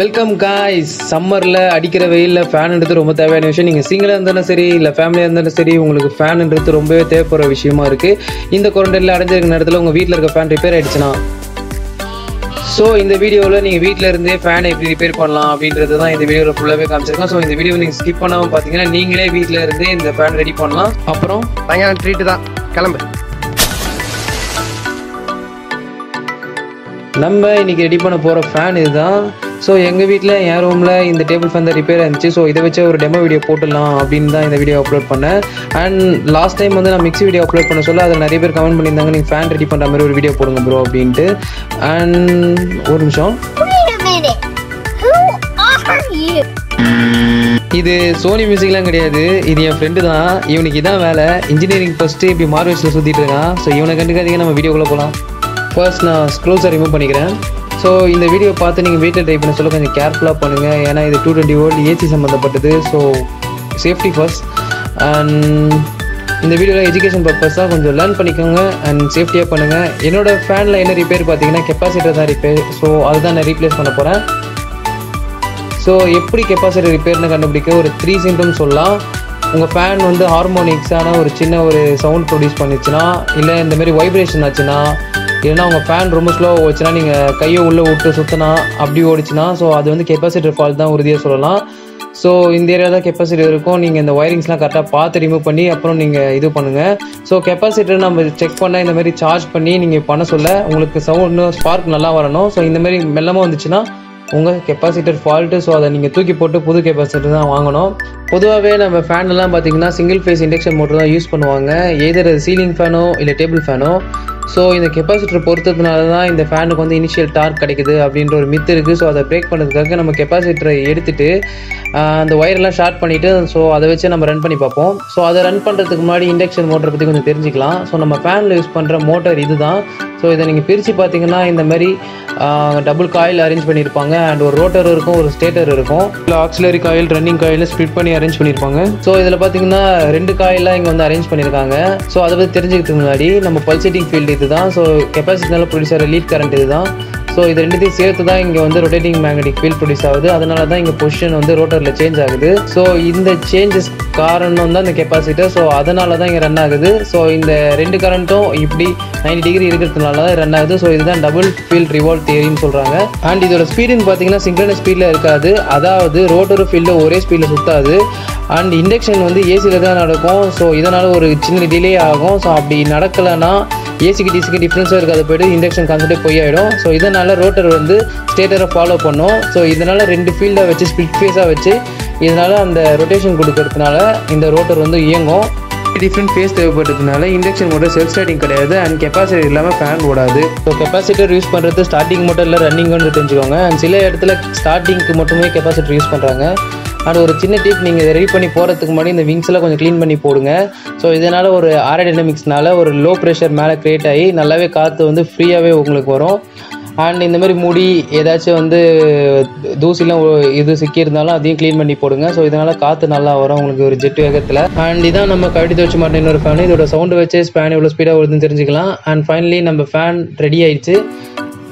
Welcome guys சம்மரில் அடிக்கிற வெயிலில் ஃபேன்ன்றது ரொம்ப தேவையான விஷயம். நீங்கள் சிங்கிளாக இருந்தாலும் சரி இல்லை ஃபேமிலியாக இருந்தாலும் சரி உங்களுக்கு ஃபேன்ன்றது ரொம்பவே தேவைப்படுற விஷயமா இருக்குது இந்த குவாரண்டைனில் அடைஞ்சிருக்க நேரத்தில் உங்கள் வீட்டில் இருக்க ஃபேன் ரிப்பேர் ஆகிடுச்சுன்னா ஸோ இந்த வீடியோவில் நீங்கள் வீட்டில் இருந்தே ஃபேனை எப்படி ரிப்பேர் பண்ணலாம் அப்படின்றது தான் இந்த வீடியோவில் ஃபுல்லாகவே காமிச்சிருக்கோம். ஸோ இந்த வீடியோ நீங்கள் ஸ்கிப் பண்ணாமல் பார்த்தீங்கன்னா நீங்களே வீட்டில் இருந்தே இந்த ஃபேன் ரெடி பண்ணலாம். அப்புறம் பையன் ட்ரீட்டு தான். கிளம்பு. நம்ம இன்னைக்கு ரெடி பண்ண போகிற ஃபேன் இதுதான். ஸோ எங்கள் வீட்டில் என் ரூமில் இந்த டேபிள் ஃபேன் தான் ரிப்பேர் இருந்துச்சு ஸோ இதை வச்சு ஒரு டெமோ வீடியோ போட்டுடலாம் அப்படின்னு தான் இந்த வீடியோ அப்லோட் பண்ணேன். அண்ட் லாஸ்ட் டைம் வந்து நான் மிக்ஸி வீடியோ அப்லோட் பண்ண சொல்ல அதில் நிறைய பேர் கமெண்ட் பண்ணியிருந்தாங்க நீங்கள் ஃபேன் ரெடி பண்ணுற மாதிரி ஒரு வீடியோ போடுங்க ப்ரோ அப்படின்ட்டு. அண்ட் ஒரு நிமிஷம்? இது சோனி மியூசிக்லாம் கிடையாது. இது என் ஃப்ரெண்டு தான். இவனுக்கு இதான் வேலை. இன்ஜினியரிங் ஃபஸ்ட்டு இப்படி மார்வெல்ஸில் சுற்றிட்டு இருக்கான். ஸோ இவனை கண்டுக்காதீங்க நம்ம வீடியோக்குள்ளே போகலாம் ஃபர்ஸ்ட் நான் ஸ்க்ரூஸை ரிமூவ் பண்ணிக்கிறேன். ஸோ இந்த வீடியோ பார்த்து நீங்கள் வீட்டில் டைப் பண்ண சொல்ல கொஞ்சம் கேர்ஃபுல்லாக பண்ணுங்கள் ஏன்னா இது டூ டுவெண்ட்டி வோல்ட் ஏசி சம்மந்தப்பட்டது ஸோ சேஃப்டி ஃபர்ஸ்ட் அண்ட் இந்த வீடியோவில் எஜுகேஷன் பர்பஸ் தான் கொஞ்சம் லேர்ன் பண்ணிக்கோங்க அண்ட் சேஃப்டியாக பண்ணுங்கள் என்னோட ஃபேனில் என்ன ரிப்பேர் பார்த்தீங்கன்னா கெப்பாசிட்டர் தான் ரிப்பேர் ஸோ அதுதான் நான் ரீப்ளேஸ் பண்ண போகிறேன் ஸோ எப்படி கெப்பாசிட்டி ரிப்பேர்னு கண்டுபிடிக்க? ஒரு த்ரீ சிம்டம்ஸ் சொல்லலாம். உங்கள் ஃபேன் வந்து ஹார்மோனிக்ஸான ஒரு சின்ன ஒரு சவுண்ட் ப்ரொடியூஸ் பண்ணிச்சுன்னா இல்லை இந்த மாதிரி வைப்ரேஷன் ஆச்சுன்னா இல்லைன்னா உங்கள் ஃபேன் ரொம்ப ஸ்லோவாக ஓடுச்சுன்னா நீங்கள் கையை உள்ளே விட்டு சுற்றினா அப்படி ஓடிச்சுன்னா ஸோ அது வந்து கெப்பாசிட்டர் ஃபால்ட் தான் உறுதியாக சொல்லலாம். ஸோ இந்த ஏரியா தான் கெப்பாசிட்டி இருக்கும். நீங்கள் இந்த ஒயரிங்ஸ்லாம் கரெக்டாக பார்த்து ரிமூவ் பண்ணி அப்புறம் நீங்கள் இது பண்ணுங்கள் ஸோ கெப்பாசிட்டர் நம்ம செக் பண்ணால் இந்த மாதிரி சார்ஜ் பண்ணி நீங்கள் பண்ண சொல்ல உங்களுக்கு சவுண்ட் ஸ்பார்க் நல்லா வரணும். ஸோ இந்த மாதிரி மெல்லமாக வந்துச்சுன்னா உங்கள் கெப்பாசிட்டர் ஃபால்ட்டு ஸோ அதை நீங்கள் தூக்கி போட்டு புது கெப்பாசிட்டர் தான் வாங்கணும். பொதுவாகவே நம்ம ஃபேன்லாம் பார்த்தீங்கன்னா சிங்கிள் ஃபேஸ் இண்டக்ஷன் மோட்டர் தான் யூஸ் பண்ணுவாங்க. எதர் சீலிங் ஃபேனோ இல்லை டேபிள் ஃபேனோ ஸோ இந்த கெப்பாசிட்டர் பொறுத்ததுனால தான் இந்த ஃபேனுக்கு வந்து இனிஷியல் டார்க் கிடைக்குது அப்படின்ற ஒரு மித்து இருக்குது ஸோ அதை பிரேக் பண்ணுறதுக்காக நம்ம கெப்பாசிட்டரை எடுத்துட்டு அந்த ஒயரெல்லாம் ஷார்ட் பண்ணிவிட்டு ஸோ அதை வச்சு நம்ம ரன் பண்ணி பார்ப்போம். ஸோ அதை ரன் பண்ணுறதுக்கு முன்னாடி இண்டக்ஷன் மோட்டரை பற்றி கொஞ்சம் தெரிஞ்சுக்கலாம். ஸோ நம்ம ஃபேனில் யூஸ் பண்ணுற மோட்டர் இது தான் ஸோ இதை நீங்கள் பிரித்து பார்த்தீங்கன்னா இந்த மாதிரி டபுள் காயில் அரேஞ்ச் பண்ணியிருப்பாங்க. அண்ட் ஒரு ரோட்டர் இருக்கும் ஒரு ஸ்டேட்டர் இருக்கும். இல்லை auxiliary coil running coil split பண்ணி அரேஞ்ச் பண்ணியிருப்பாங்க. ஸோ இதில் பார்த்தீங்கன்னா ரெண்டு காயிலாம் இங்கே வந்து அரேஞ்ச் பண்ணியிருக்காங்க. ஸோ அதை பற்றி தெரிஞ்சுக்கிறதுக்கு முன்னாடி நம்ம பல்சேட்டிங் ஃபீல்டு இது தான் ஸோ கெப்பாசிட்டினால ப்ரொடியூசர் லீட் கரண்ட் இதுதான். ஸோ இது ரெண்டுத்தையும் சேர்த்து தான் இங்கே வந்து ரொட்டேட்டிங் மேக்னெட்டிக் ஃபீல்ட் ப்ரொடியூஸ் ஆகுது. அதனால தான் இங்கே பொசிஷன் வந்து ரோட்டரில் சேஞ்ச் ஆகுது. ஸோ இந்த சேஞ்சஸ் காரணம் தான் இந்த கெப்பாசிட்டர் ஸோ அதனால தான் இங்கே ரன் ஆகுது. ஸோ இந்த ரெண்டு கரண்ட்டும் இப்படி 90 டிகிரி இருக்கிறதுனால தான் ரன் ஆகுது. ஸோ இதுதான் டபுள் ஃபீல்ட் ரிவால்வ் தேரின்னு சொல்கிறாங்க அண்ட் இதோட ஸ்பீடுன்னு பார்த்தீங்கன்னா சிங்க்ரனஸ் ஸ்பீடில் இருக்காது. அதாவது ரோட்டரும் ஃபீல்டு ஒரே ஸ்பீடில் சுத்தாது. அண்ட் இண்டக்ஷன் வந்து ஏசியில் தான் நடக்கும். ஸோ இதனால் ஒரு சின்ன டிலே ஆகும். ஸோ அப்படி நடக்கலைன்னா ஏசிக்கு டிசிக்கு டிஃப்ரென்ஸும் இருக்காது. போய்ட்டு இண்டக்ஷன் கான்செப்டே போயிடும் ஸோ இதனால் ரோட்டர் வந்து ஸ்டேட்டரை ஃபாலோ பண்ணும். ஸோ இதனால் ரெண்டு ஃபீல்டை வச்சு ஸ்பிட் ஃபேஸாக வச்சு இதனால் அந்த ரொட்டேஷன் கொடுக்கறதுனால இந்த ரோட்டர் வந்து இயங்கும். டிஃப்ரெண்ட் ஃபேஸ் தேவைப்படுறதுனால இண்டக்ஷன் மோட்டர் செல்ஃப் ஸ்டார்டிங் கிடையாது. அண்ட் கெப்பாசிட்டி இல்லாமல் ஃபேன் ஓடாது. ஸோ கெப்பாசிட்டர் யூஸ் பண்ணுறது ஸ்டார்டிங் மட்டும் இல்லை ரன்னிங்னு தெரிஞ்சுக்கோங்க. அண்ட் சில இடத்துல ஸ்டார்டிங்க்கு மட்டுமே கெப்பாசிட்டர் யூஸ் பண்ணுறாங்க அண்ட் ஒரு சின்ன டிப் நீங்கள் ரெடி பண்ணி போகிறதுக்கு முன்னாடி இந்த விங்ஸ்லாம் கொஞ்சம் க்ளீன் பண்ணி போடுங்க. ஸோ இதனால் ஒரு ஆரோடைனமிக்ஸ்னால ஒரு லோ ப்ரெஷர் மேலே க்ரியேட் ஆகி நல்லாவே காற்று வந்து ஃப்ரீயாகவே உங்களுக்கு வரும். அண்ட் இந்த மாதிரி முடி ஏதாச்சும் வந்து தூசிலாம் இது சிக்கியிருந்தாலும் அதையும் க்ளீன் பண்ணி போடுங்க. ஸோ இதனால் காற்று நல்லா வரும் உங்களுக்கு ஒரு ஜெட் வேகத்தில். அண்ட் இதான் நம்ம கழுவி துவச்சு மாட்டேன் இன்னொரு ஃபேன் இதோட சவுண்டு வச்சு ஃபேன் எவ்வளோ ஸ்பீடாக வருதுன்னு தெரிஞ்சுக்கலாம். அண்ட் ஃபைனலி நம்ம ஃபேன் ரெடி ஆயிடுச்சு.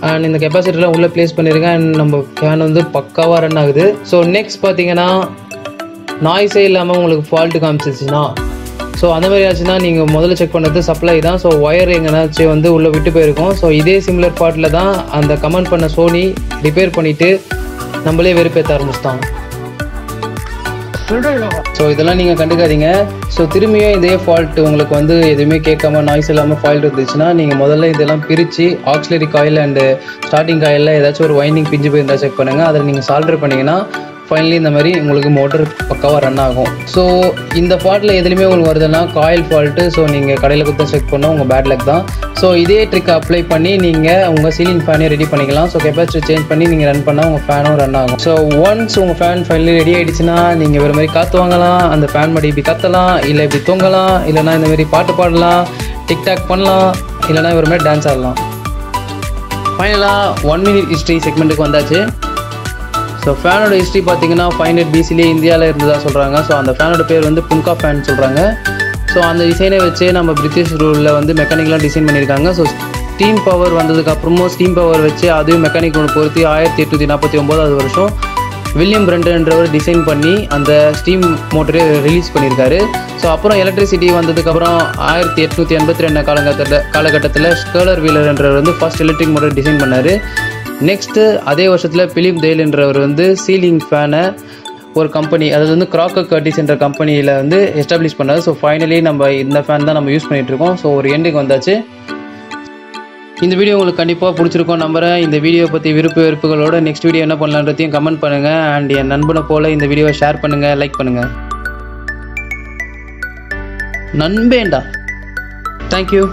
அண்ட் இந்த கெப்பாசிட்டர்லாம் உள்ளே ப்ளேஸ் பண்ணியிருக்கேன் அண்ட் நம்ம ஃபேன் வந்து பக்காவாக ரன் ஆகுது. ஸோ நெக்ஸ்ட் பார்த்தீங்கன்னா நாய்ஸே இல்லாமல் உங்களுக்கு ஃபால்ட்டு காமிச்சிச்சுன்னா ஸோ அந்த மாதிரி ஆச்சுன்னா நீங்கள் முதல்ல செக் பண்ணது சப்ளை தான். ஸோ ஒயர் எங்கேனாச்சும் வந்து உள்ளே விட்டு போயிருக்கும். ஸோ இதே சிமிலர் பார்ட்டில் தான் அந்த கமெண்ட் பண்ண சோனி ரிப்பேர் பண்ணிவிட்டு நம்மளே வெறுப்பேற்ற ஆரம்பிச்சிட்டாங்க. ஸோ இதெல்லாம் நீங்கள் கண்டுக்காதீங்க. ஸோ திரும்பியும் இதே ஃபால்ட் உங்களுக்கு வந்து எதுவுமே கேட்காம நாய்ஸ் இல்லாமல் ஃபால்ட் இருந்துச்சுன்னா நீங்கள் முதல்ல இதெல்லாம் பிரித்து ஆக்சிலரி காயில் அண்டு ஸ்டார்டிங் காயிலில் ஏதாச்சும் ஒரு வைண்டிங் பிஞ்சு போயிருந்தா செக் பண்ணுங்கள் அதில் நீங்கள் சால்டர் பண்ணிங்கன்னா ஃபைனலி இந்த மாதிரி உங்களுக்கு மோட்டர் பக்காவாக ரன் ஆகும். ஸோ இந்த ஃபால்ட்டில் எதுலையுமே உங்களுக்கு வருதுன்னா காயில் ஃபால்ட்டு ஸோ நீங்கள் கடையில் கொடுத்து செக் பண்ணால் உங்கள் பேட் லக் தான். ஸோ இதே ட்ரிக் அப்ளை பண்ணி நீங்கள் உங்கள் சீலிங் ஃபேனே ரெடி பண்ணிக்கலாம். ஸோ கெப்பாசிட்டி சேஞ்ச் பண்ணி நீங்கள் ரன் பண்ணால் உங்கள் ஃபேனும் ரன் ஆகும். ஸோ ஒன்ஸ் உங்கள் ஃபேன் ஃபைனலி ரெடி ஆகிடுச்சுன்னா நீங்கள் வேறு மாதிரி காற்று வாங்கலாம். அந்த ஃபேன் மடி இப்படி கத்தலாம். இல்லை இப்படி தொங்கலாம். இல்லைனா இந்த மாதிரி பாட்டு பாடலாம். டிக்டாக் பண்ணலாம். இல்லைனா ஒரு மாதிரி டான்ஸ் ஆடலாம். ஃபைனலாக ஒன் மினிட் ஹிஸ்ட்ரி செக்மெண்ட்டுக்கு வந்தாச்சு. ஸோ ஃபேனோட ஹிஸ்ட்ரி பார்த்தீங்கன்னா ஃபைவ் ஹண்ட்ரட் பிசிலே இந்தியாவில் இருந்ததா சொல்கிறாங்க ஸோ அந்த ஃபேனோட பேர் வந்து புன்கா ஃபேன் சொல்கிறாங்க ஸோ அந்த டிசைனை வச்சு நம்ம பிரிட்டிஷ் ரூலில் வந்து மெக்கானிக்லாம் டிசைன் பண்ணியிருக்காங்க. ஸோ ஸ்டீம் பவர் வந்ததுக்கப்புறமும் ஸ்டீம் பவர் வச்சு அதையும் மெக்கானிக் ஒன்று பொருத்தி ஆயிரத்தி எட்நூற்றி நாற்பத்தி ஒம்போதாவது வருஷம் வில்லியம் பிரண்டன்றவர் டிசைன் பண்ணி அந்த ஸ்டீம் மோட்டரை ரிலீஸ் பண்ணியிருக்காரு. ஸோ அப்புறம் எலக்ட்ரிசிட்டி வந்ததுக்கப்புறம் ஆயிரத்தி எட்நூற்றி எண்பத்தி ரெண்டு காலகட்டத்தில் காலகட்டத்தில் ஸ்கேலர் வீலர்ன்றவர் வந்து ஃபர்ஸ்ட் எலக்ட்ரிக் மோட்டர் டிசைன் பண்ணார். நெக்ஸ்ட்டு அதே வருஷத்தில் பிலிம் தேல்ன்றவர் வந்து சீலிங் ஃபேனை ஒரு கம்பெனி அதாவது வந்து கிராக்கர் கர்டிஸ் என்ற கம்பெனியில் வந்து எஸ்டாப்ளிஷ் பண்ணார். ஸோ ஃபைனலி நம்ம இந்த ஃபேன் தான் நம்ம யூஸ் பண்ணிகிட்ருக்கோம் இருக்கோம். ஸோ ஒரு எண்டுக்கு வந்தாச்சு. இந்த வீடியோ உங்களுக்கு கண்டிப்பாக பிடிச்சிருக்கும் நம்புகிறேன் இந்த வீடியோ பற்றி விருப்ப வெறுப்புகளோட நெக்ஸ்ட் வீடியோ என்ன பண்ணலான்றதையும் கமெண்ட் பண்ணுங்கள் அண்ட் என் நண்பனை போல் இந்த வீடியோவை ஷேர் பண்ணுங்கள் லைக் பண்ணுங்கள் நண்பேண்டா. தேங்க்யூ